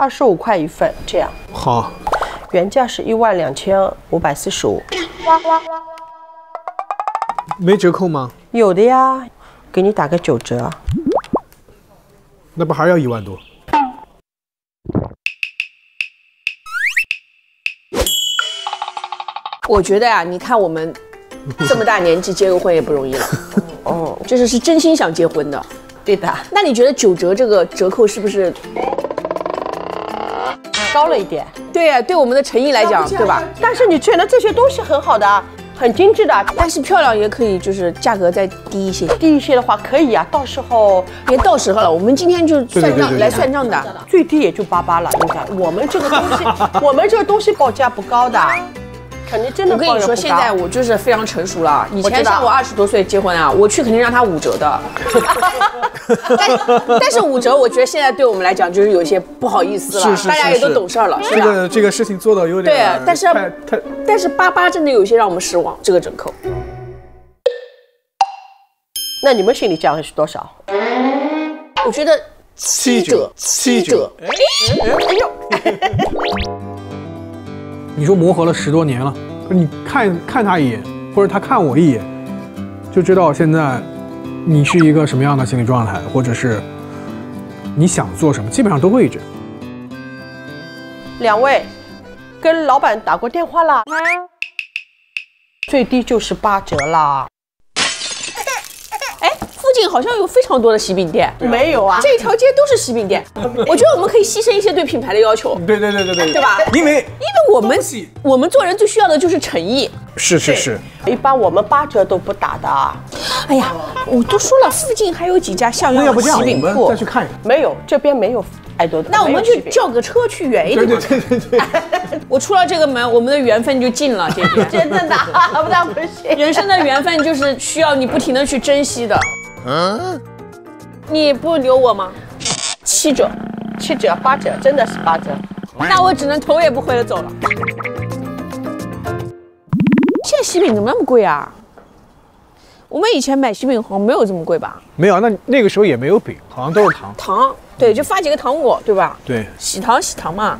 二十五块一份，这样。好，原价是一万两千五百四十五，没折扣吗？有的呀，给你打个九折。那不还是要一万多？我觉得呀、你看我们这么大年纪结个婚也不容易了，哦，就是是真心想结婚的。对的，那你觉得九折这个折扣是不是？高了一点，对呀、对我们的诚意来讲，对吧？但是你觉得这些都是很好的，很精致的。但是漂亮也可以，就是价格再低一些。低一些的话可以啊，到时候别到时候了，我们今天就算账对对对来算账的。最低也就八八了，应该。我们这个东西，我们这个东西报价不高的，肯定真的我跟你说，现在。我就是非常成熟了。以前像我二十多岁结婚啊，我去肯定让他五折的。但但是五折，我觉得现在对我们来讲就是有些不好意思了，是是大家也都懂事儿了，是这吧？个这个事情做的有点对但是但是八八真的有些让我们失望，这个折扣。那你们心里价位是多少？我觉得七折七折。哎呦，你说磨合了十多年了，你看看他一眼，或者他看我一眼，就知道现在你是一个什么样的心理状态，或者是你想做什么，基本上都会这样。两位跟老板打过电话啦？最低就是八折啦。好像有非常多的喜饼店，没有啊？这一条街都是喜饼店。我觉得我们可以牺牲一些对品牌的要求，对对对对对，对吧因为因为我们我们做人最需要的就是诚意。是是是，一般我们八折都不打的啊。哎呀，我都说了，附近还有几家像样的喜饼铺再，去看一看。没有，这边没有太多的。那我们就叫个车去远一点。对对对对对，我出了这个门，我们的缘分就尽了，姐姐。真的的，不然不行。人生的缘分就是需要你不停的去珍惜的。嗯，你不留我吗？七折，七折八折，真的是八折。那我只能头也不回的走了。现在喜饼怎么那么贵啊？我们以前买喜饼好像没有这么贵吧？没有，那那个时候也没有饼，好像都是糖。糖，对，就发几个糖果，对吧？对，喜糖喜糖嘛。